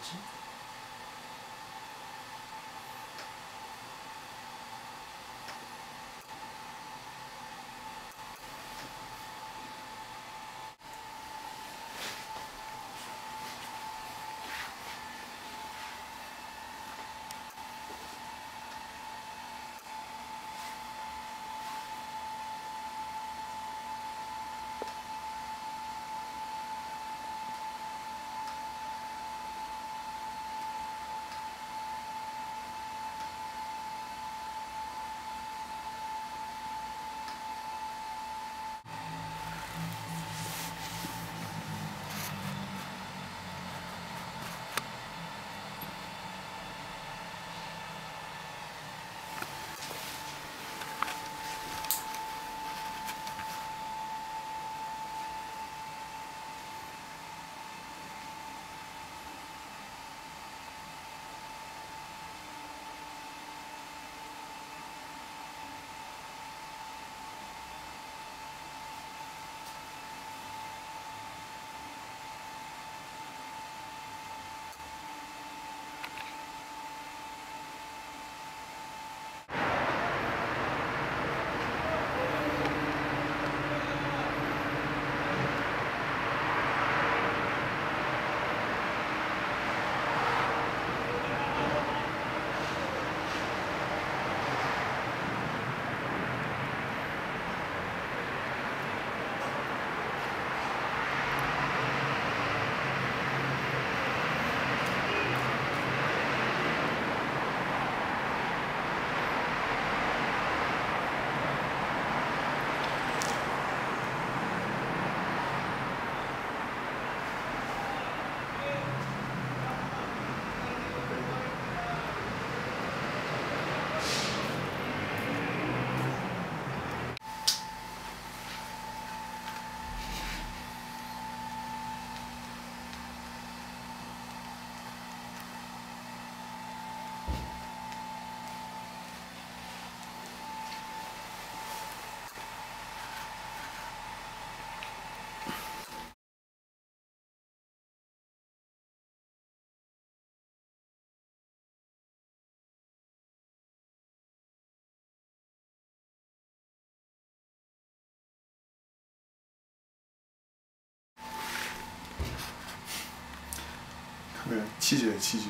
되지? 对七局七局